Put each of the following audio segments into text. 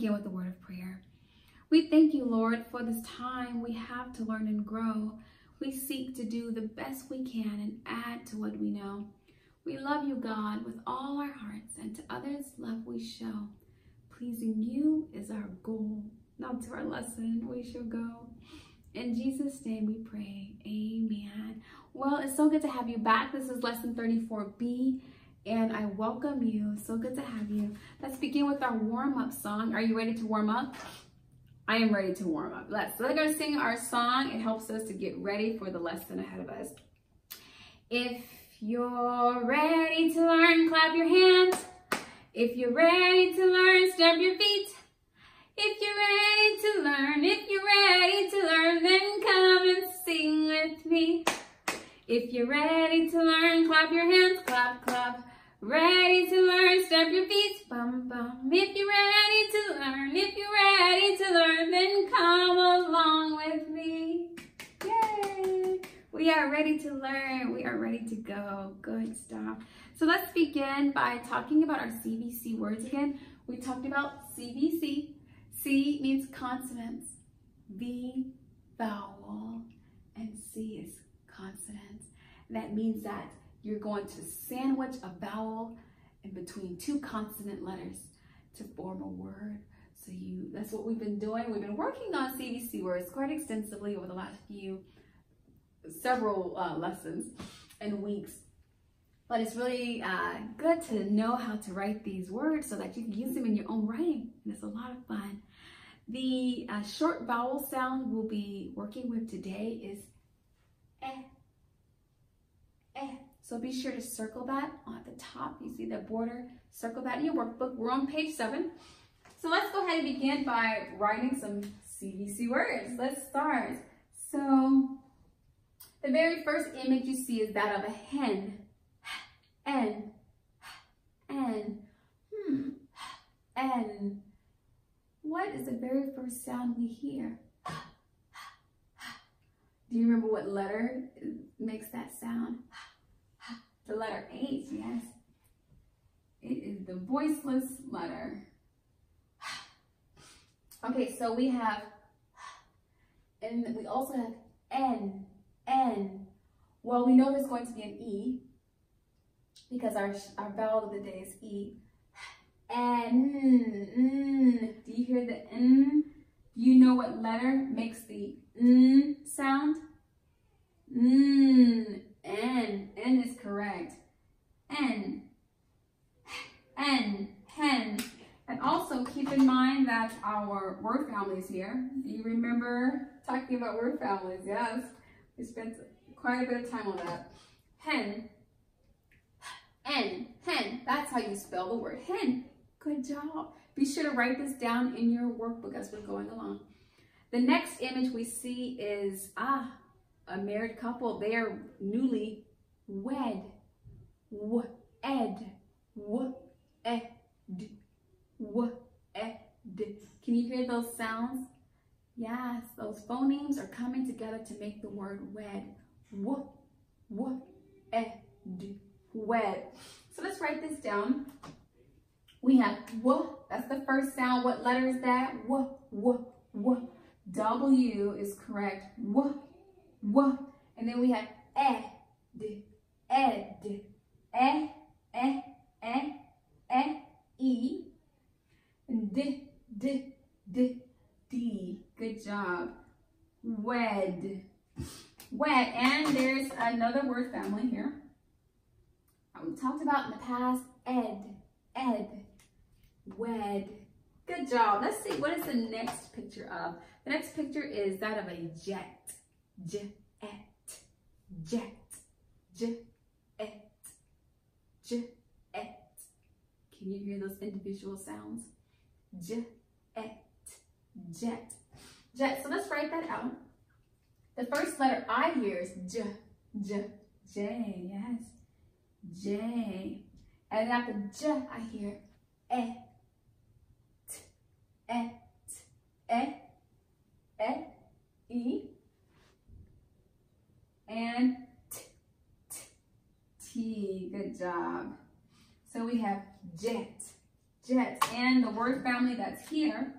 begin with the word of prayer. We thank you, Lord, for this time we have to learn and grow. We seek to do the best we can and add to what we know. We love you, God, with all our hearts, and to others, love we show. Pleasing you is our goal. Now to our lesson, we shall go. In Jesus' name we pray. Amen. Well, it's so good to have you back. This is lesson 34B and I welcome you. So good to have you. Let's begin with our warm-up song. Are you ready to warm up? I am ready to warm up. Let's. We're going sing our song. It helps us to get ready for the lesson ahead of us. If you're ready to learn, clap your hands. If you're ready to learn, stamp your feet. If you're ready to learn, if you're ready to learn, then come and sing with me. If you're ready to learn, clap your hands, clap, clap. Ready to learn, stamp your feet, bum bum. If you're ready to learn, if you're ready to learn, then come along with me. Yay! We are ready to learn. We are ready to go. Good stuff. So let's begin by talking about our CVC words again. We talked about CVC. C means consonants. V, vowel, and C is consonants. That means that you're going to sandwich a vowel in between two consonant letters to form a word. So you, that's what we've been doing. We've been working on CVC words quite extensively over the last few, several uh, lessons and weeks. But it's really uh, good to know how to write these words so that you can use them in your own writing. And it's a lot of fun. The uh, short vowel sound we'll be working with today is eh. So be sure to circle that at the top. You see that border? Circle that in your workbook. We're on page seven. So let's go ahead and begin by writing some CVC words. Let's start. So the very first image you see is that of a hen. N, N, hmm, N. What is the very first sound we hear? Do you remember what letter makes that sound? The letter H, yes. It is the voiceless letter. Okay, so we have, and we also have N, N. Well, we know there's going to be an E because our, our vowel of the day is E. N, n. Do you hear the N? Do you know what letter makes the N sound? N, N, N is correct. N, N, hen. And also keep in mind that our word families here. You remember talking about word families? Yes, we spent quite a bit of time on that. Hen, N, hen. That's how you spell the word hen. Good job. Be sure to write this down in your workbook as we're going along. The next image we see is, ah, a married couple. They are newly wed. W, ed, w, ed, w, ed. Can you hear those sounds? Yes, those phonemes are coming together to make the word wed. W, w, ed, wed. So let's write this down. We have w, that's the first sound. What letter is that? W, w, w. W is correct. W, w. And then we have ed, ed, e, e, e, e, e. D, d, d, d. Good job. Wed. Wed. And there's another word family here. Um, we talked about in the past, ed, ed wed. Good job. Let's see, what is the next picture of? The next picture is that of a jet. Jet, jet, jet, jet. Can you hear those individual sounds? Jet, jet, jet. So let's write that out. The first letter I hear is J, J, J, yes, J. And after J, I hear E, et, e, e, e, and t, t, t. Good job. So we have jet, jet. And the word family that's here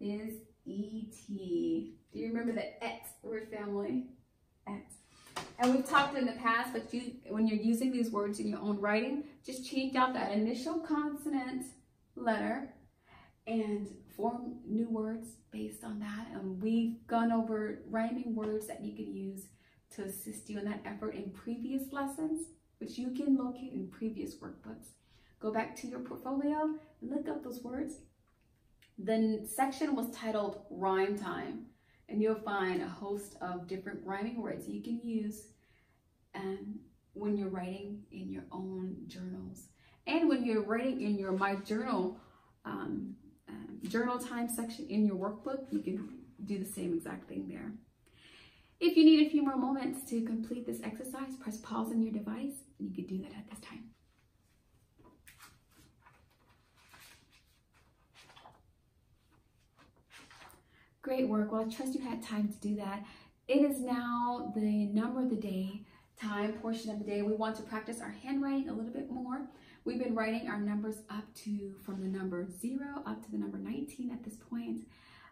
is E-T. Do you remember the et word family? Et. And we've talked in the past, but you, when you're using these words in your own writing, just change out that initial consonant letter and form new words based on that. And we've gone over rhyming words that you could use to assist you in that effort in previous lessons, which you can locate in previous workbooks. Go back to your portfolio and look up those words. The section was titled Rhyme Time, and you'll find a host of different rhyming words you can use um, when you're writing in your own journals. And when you're writing in your My Journal um, um, journal time section in your workbook, you can do the same exact thing there. If you need a few more moments to complete this exercise, press pause on your device and you can do that at this time. Great work. Well, I trust you had time to do that. It is now the number of the day, time portion of the day. We want to practice our handwriting a little bit more. We've been writing our numbers up to, from the number zero up to the number 19 at this point.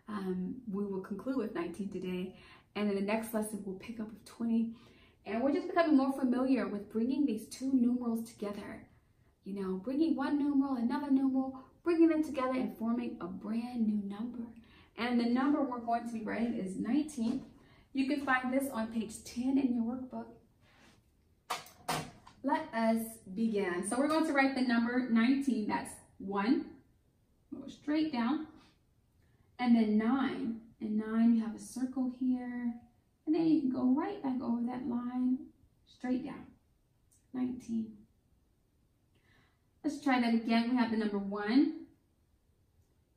Um, we will conclude with 19 today. And in the next lesson, we'll pick up with 20. And we're just becoming more familiar with bringing these two numerals together. You know, bringing one numeral, another numeral, bringing them together and forming a brand new number. And the number we're going to be writing is 19. You can find this on page 10 in your workbook. Let us begin. So we're going to write the number 19. That's 1. Go straight down. And then 9. And 9, you have a circle here. And then you can go right back over that line, straight down. 19. Let's try that again. We have the number 1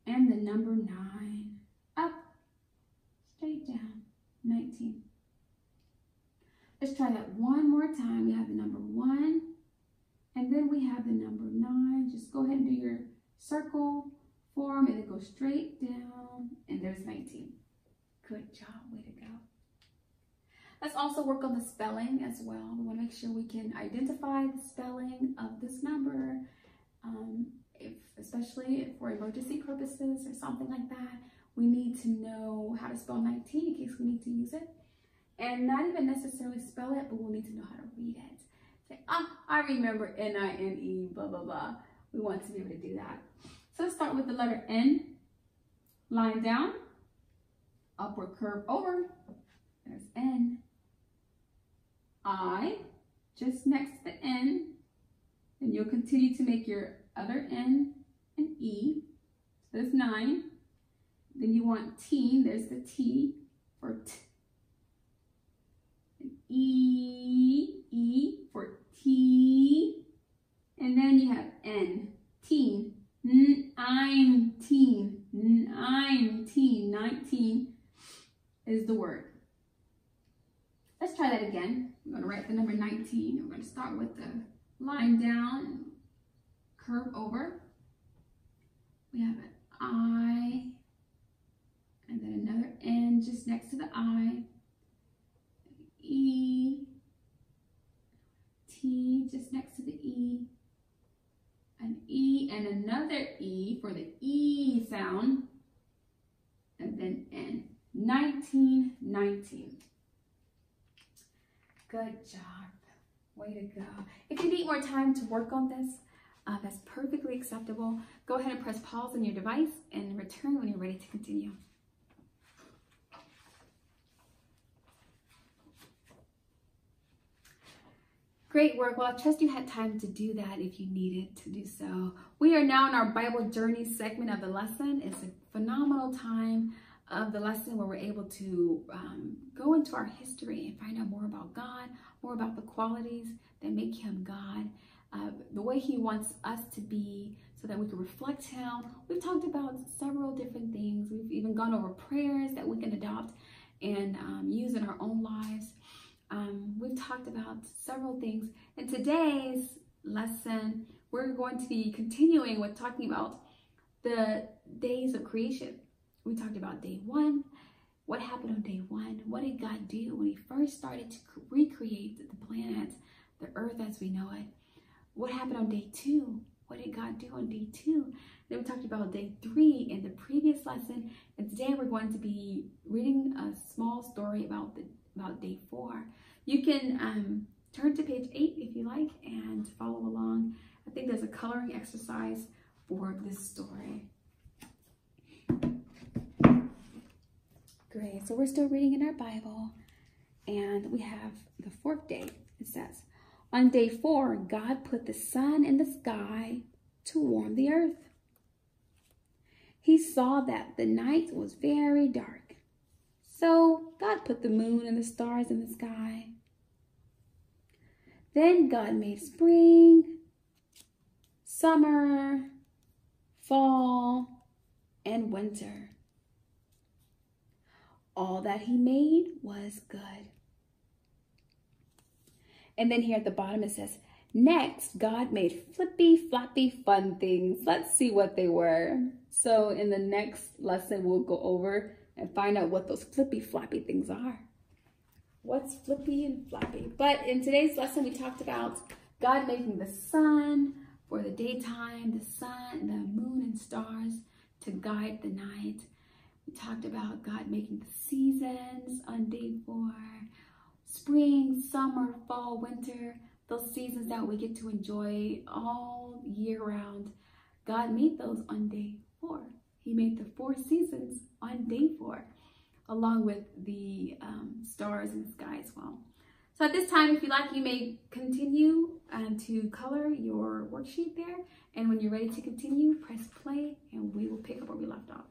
and the number 9. Up, straight down, 19. Let's try that one more time. We have the number 1 and then we have the number 9. Just go ahead and do your circle form and then go straight down and there's 19. Good job, way to go. Let's also work on the spelling as well. We want to make sure we can identify the spelling of this number, um, if, especially for emergency purposes or something like that. We need to know how to spell 19 in case we need to use it. And not even necessarily spell it, but we'll need to know how to read it. Say, ah, I remember N-I-N-E, blah, blah, blah. We want to be able to do that. So let's start with the letter N. Line down, upward curve over. There's N. I, just next to the N. And you'll continue to make your other N and E. So there's nine. Then you want teen, there's the T for T. And E, E for T. And then you have N, teen. I'm teen. I'm teen. 19 is the word. Let's try that again. I'm going to write the number 19. We're going start with the line down, curve over. We have an I, and then another N just next to the I. E, T just next to the E an E and another E for the E sound, and then N. 1919. Good job. Way to go. If you need more time to work on this, uh, that's perfectly acceptable. Go ahead and press pause on your device and return when you're ready to continue. Great work. Well, I trust you had time to do that if you needed to do so. We are now in our Bible journey segment of the lesson. It's a phenomenal time of the lesson where we're able to um, go into our history and find out more about God, more about the qualities that make him God, uh, the way he wants us to be so that we can reflect him. We've talked about several different things. We've even gone over prayers that we can adopt and um, use in our own lives um, we've talked about several things. In today's lesson, we're going to be continuing with talking about the days of creation. We talked about day one, what happened on day one, what did God do when he first started to recreate the planet, the earth as we know it, what happened on day two, what did God do on day two? Then we talked about day three in the previous lesson. And today we're going to be reading a small story about the about day four. You can um, turn to page eight if you like and follow along. I think there's a coloring exercise for this story. Great, so we're still reading in our Bible and we have the fourth day. It says, on day four, God put the sun in the sky to warm the earth. He saw that the night was very dark. So God put the moon and the stars in the sky. Then God made spring, summer, fall, and winter. All that he made was good. And then here at the bottom it says, Next, God made flippy, floppy, fun things. Let's see what they were. So in the next lesson, we'll go over and find out what those flippy, floppy things are. What's flippy and floppy? But in today's lesson, we talked about God making the sun for the daytime, the sun, the moon and stars to guide the night. We talked about God making the seasons on day four, spring, summer, fall, winter, those seasons that we get to enjoy all year round. God made those on day four. He made the four seasons on day four, along with the um, stars in the sky as well. So at this time, if you like, you may continue um, to color your worksheet there. And when you're ready to continue, press play and we will pick up where we left off.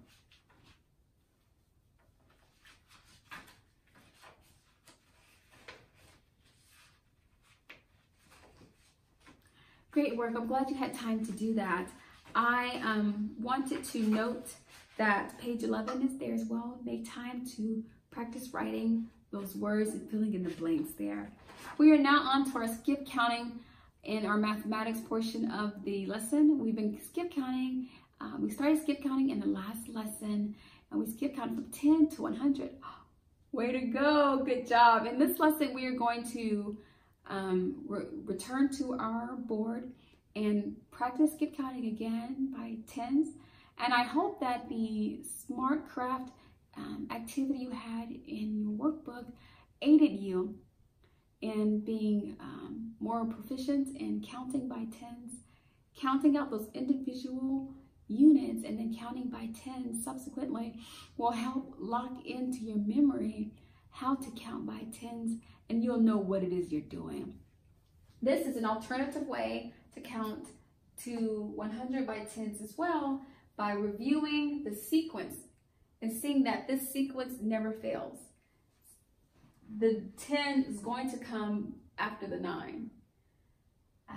Great work. I'm glad you had time to do that. I um, wanted to note that page 11 is there as well. Make time to practice writing those words and filling in the blanks there. We are now on to our skip counting in our mathematics portion of the lesson. We've been skip counting. Uh, we started skip counting in the last lesson and we skip counted from 10 to 100. Way to go. Good job. In this lesson, we are going to um, re return to our board and practice skip counting again by tens. And I hope that the smart craft um, activity you had in your workbook aided you in being um, more proficient in counting by tens, counting out those individual units and then counting by tens subsequently will help lock into your memory how to count by tens and you'll know what it is you're doing. This is an alternative way to count to 100 by tens as well by reviewing the sequence and seeing that this sequence never fails. The 10 is going to come after the 9. Uh,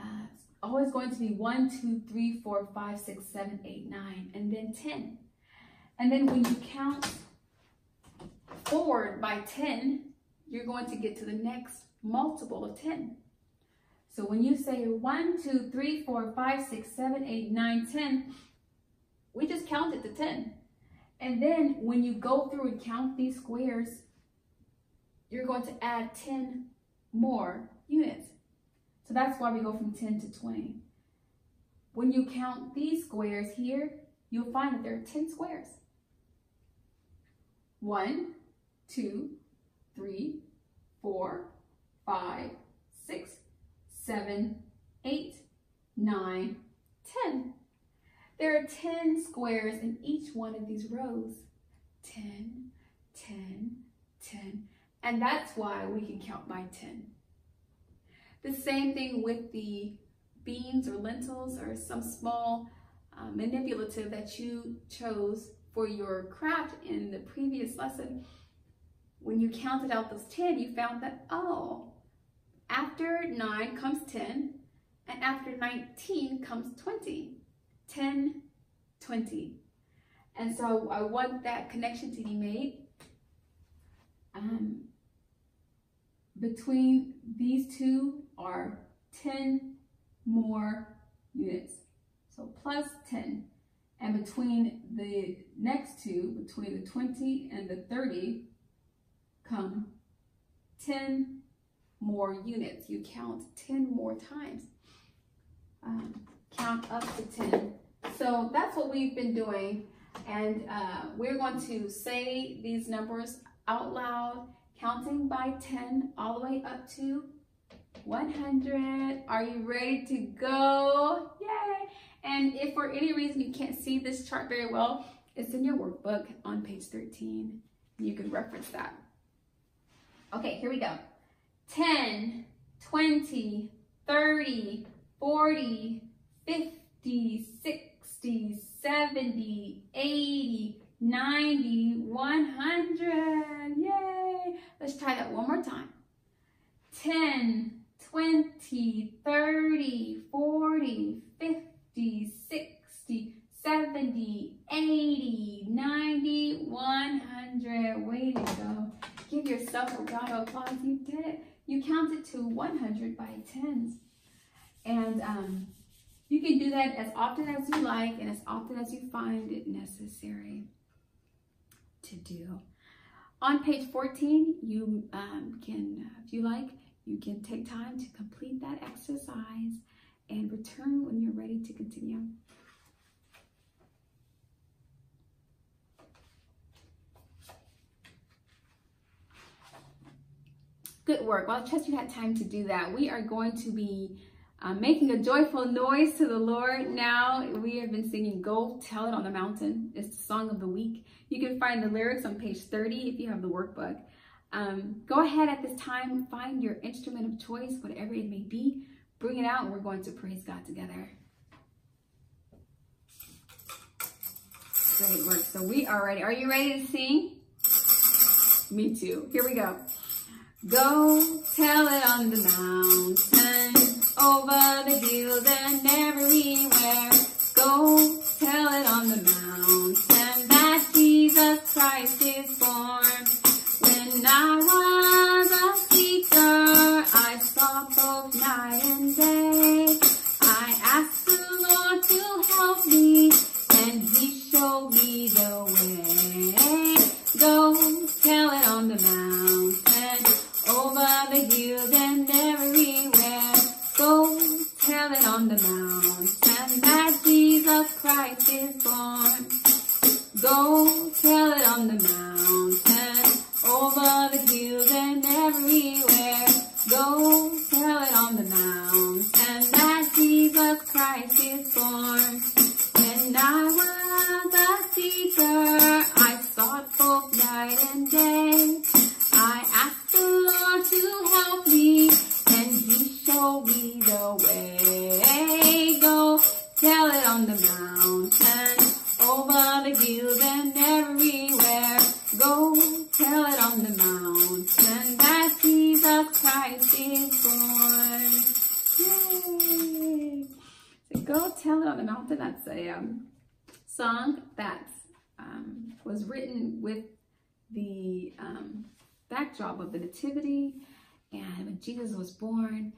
always going to be 1, 2, 3, 4, 5, 6, 7, 8, 9, and then 10. And then when you count forward by 10, you're going to get to the next multiple of 10. So when you say 1, 2, 3, 4, 5, 6, 7, 8, 9, 10, we just counted to 10. And then when you go through and count these squares, you're going to add 10 more units. So that's why we go from 10 to 20. When you count these squares here, you'll find that there are 10 squares. One, two, three, four, five, six, seven, eight, nine, ten. There are 10 squares in each one of these rows. 10, 10, 10. And that's why we can count by 10. The same thing with the beans or lentils or some small uh, manipulative that you chose for your craft in the previous lesson when you counted out those 10, you found that, oh, after 9 comes 10, and after 19 comes 20. 10, 20. And so I want that connection to be made um, between these two are 10 more units. So plus 10. And between the next two, between the 20 and the 30, come 10 more units. You count 10 more times. Um, count up to 10. So that's what we've been doing. And uh, we're going to say these numbers out loud, counting by 10 all the way up to 100. Are you ready to go? Yay! And if for any reason you can't see this chart very well, it's in your workbook on page 13. You can reference that. Okay, here we go. 10, 20, 30, 40, 50, 60, 70, 80, 90, 100. Yay! Let's try that one more time. 10, 20, 30, 40, 50, 60, 70, 80, 90, 100. Way to go. Give yourself a round of applause. You did it. You counted to 100 by tens. And um, you can do that as often as you like and as often as you find it necessary to do. On page 14, you um, can, if you like, you can take time to complete that exercise and return when you're ready to continue. Good work. Well, I trust you had time to do that. We are going to be uh, making a joyful noise to the Lord now. We have been singing Go Tell It on the Mountain. It's the song of the week. You can find the lyrics on page 30 if you have the workbook. Um, go ahead at this time, find your instrument of choice, whatever it may be. Bring it out and we're going to praise God together. Great work. So we are ready. Are you ready to sing? Me too. Here we go. Go tell it on the mountain, over the hills and everywhere. Go tell it on the mountain that Jesus Christ is born. When I was a seeker, I sought both night and day. I asked the Lord to help me, and He showed the hills and everywhere. Go tell it on the mountain that Jesus Christ is born. Yay! So go tell it on the mountain. That's a um, song that um, was written with the um, backdrop of the Nativity and when Jesus was born.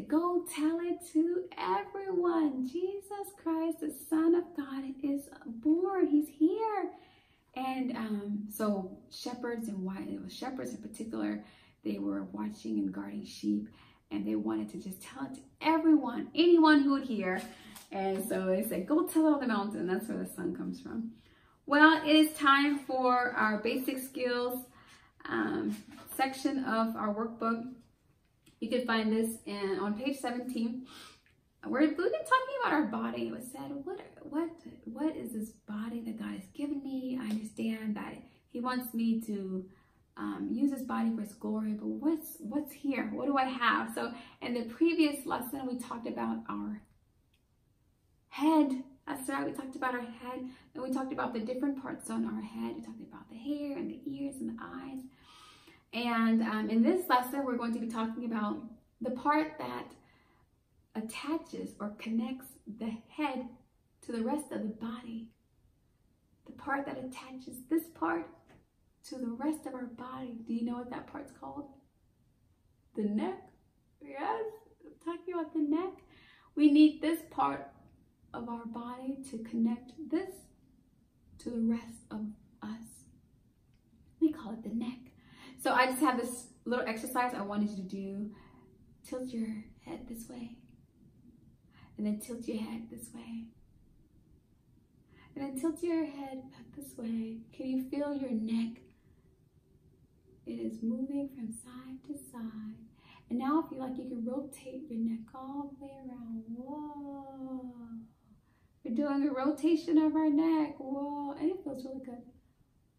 Go tell it to everyone. Jesus Christ, the Son of God, is born. He's here. And um, so shepherds and white, it was shepherds in particular, they were watching and guarding sheep and they wanted to just tell it to everyone, anyone who would hear. And so they said, go tell it on the mountain. That's where the sun comes from. Well, it is time for our basic skills um, section of our workbook. You can find this in, on page 17. We're, we've been talking about our body. It was said, what, what, what is this body that God has given me? I understand that He wants me to um, use His body for His glory, but what's what's here? What do I have? So, in the previous lesson, we talked about our head. That's right. We talked about our head, and we talked about the different parts on our head. We talked about the hair and the ears and the eyes. And um, in this lesson, we're going to be talking about the part that attaches or connects the head to the rest of the body. The part that attaches this part to the rest of our body. Do you know what that part's called? The neck. Yes, I'm talking about the neck. We need this part of our body to connect this to the rest of us. We call it the neck. So I just have this little exercise I wanted you to do. Tilt your head this way. And then tilt your head this way. And then tilt your head back this way. Can you feel your neck? It is moving from side to side. And now if you like, you can rotate your neck all the way around. Whoa. We're doing a rotation of our neck. Whoa. And it feels really good.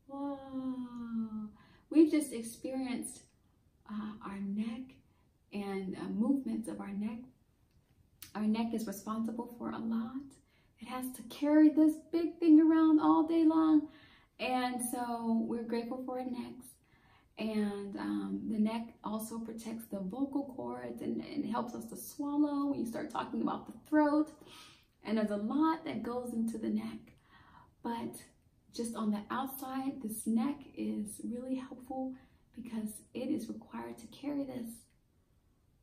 Whoa. We've just experienced uh, our neck and uh, movements of our neck. Our neck is responsible for a lot. It has to carry this big thing around all day long. And so we're grateful for our necks. And um, the neck also protects the vocal cords and, and helps us to swallow when you start talking about the throat. And there's a lot that goes into the neck. But just on the outside, this neck is really helpful because it is required to carry this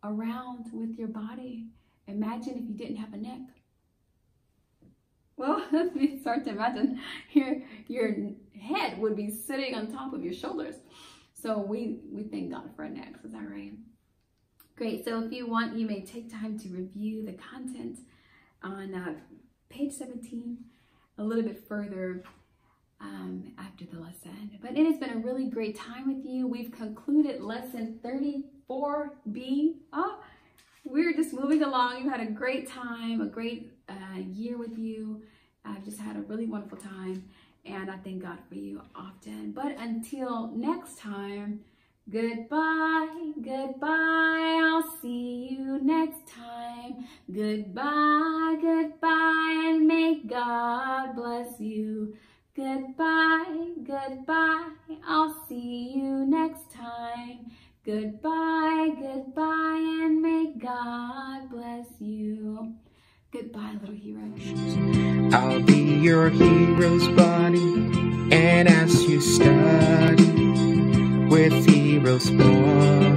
around with your body. Imagine if you didn't have a neck. Well, it's hard to imagine your, your head would be sitting on top of your shoulders. So we, we thank God for our necks, is that right? Great, so if you want, you may take time to review the content on uh, page 17, a little bit further um, after the lesson. But it has been a really great time with you. We've concluded lesson 34B. Oh, we're just moving along. You've had a great time, a great uh, year with you. I've just had a really wonderful time and I thank God for you often. But until next time, goodbye, goodbye. I'll see you next time. Goodbye, goodbye, and may God bless you. Goodbye, goodbye, I'll see you next time. Goodbye, goodbye, and may God bless you. Goodbye, little heroes. I'll be your hero's buddy, and as you study with heroes, boy.